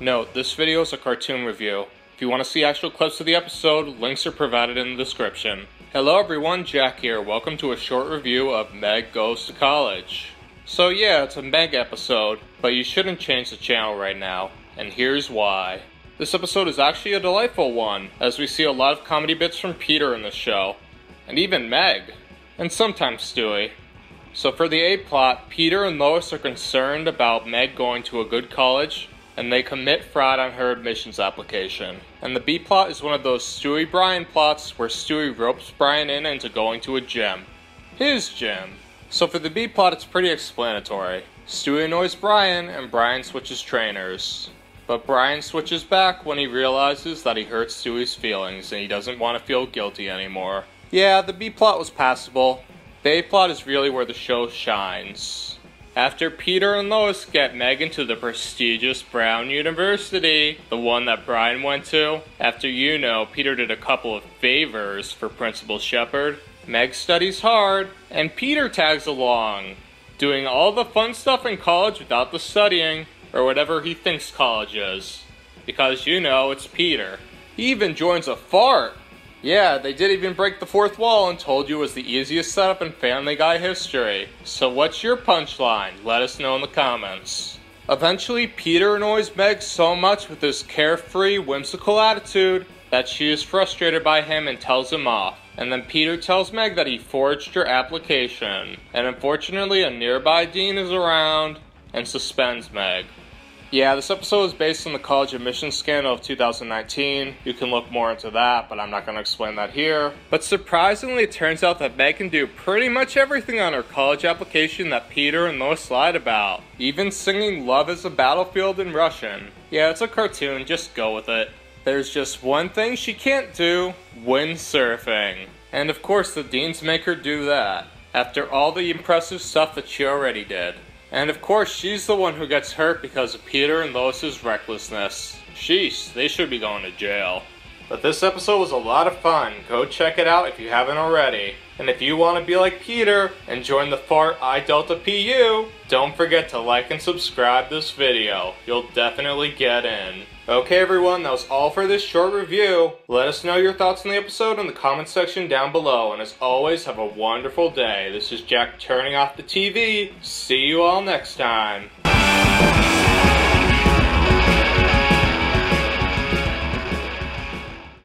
Note, this video is a cartoon review. If you want to see actual clips of the episode, links are provided in the description. Hello everyone, Jack here. Welcome to a short review of Meg Goes to College. So yeah, it's a Meg episode, but you shouldn't change the channel right now, and here's why. This episode is actually a delightful one, as we see a lot of comedy bits from Peter in the show, and even Meg, and sometimes Stewie. So for the A plot, Peter and Lois are concerned about Meg going to a good college and they commit fraud on her admissions application. And the B plot is one of those Stewie Brian plots where Stewie ropes Brian in into going to a gym. His gym. So for the B plot, it's pretty explanatory. Stewie annoys Brian, and Brian switches trainers. But Brian switches back when he realizes that he hurts Stewie's feelings and he doesn't want to feel guilty anymore. Yeah, the B plot was passable. The A plot is really where the show shines. After Peter and Lois get Megan to the prestigious Brown University, the one that Brian went to, after you know Peter did a couple of favors for Principal Shepherd, Meg studies hard, and Peter tags along, doing all the fun stuff in college without the studying, or whatever he thinks college is. Because you know, it's Peter. He even joins a fart yeah, they did even break the fourth wall and told you it was the easiest setup in Family Guy history. So what's your punchline? Let us know in the comments. Eventually, Peter annoys Meg so much with his carefree, whimsical attitude that she is frustrated by him and tells him off. And then Peter tells Meg that he forged her application. And unfortunately, a nearby dean is around and suspends Meg. Yeah, this episode is based on the college admissions scandal of 2019. You can look more into that, but I'm not going to explain that here. But surprisingly, it turns out that Meg can do pretty much everything on her college application that Peter and Lois lied about. Even singing Love is a Battlefield in Russian. Yeah, it's a cartoon, just go with it. There's just one thing she can't do windsurfing. And of course, the deans make her do that, after all the impressive stuff that she already did. And of course, she's the one who gets hurt because of Peter and Lois's recklessness. Sheesh, they should be going to jail. But this episode was a lot of fun. Go check it out if you haven't already. And if you want to be like Peter and join the Fart I Delta PU, don't forget to like and subscribe this video. You'll definitely get in. Okay everyone, that was all for this short review. Let us know your thoughts on the episode in the comment section down below. And as always, have a wonderful day. This is Jack turning off the TV. See you all next time.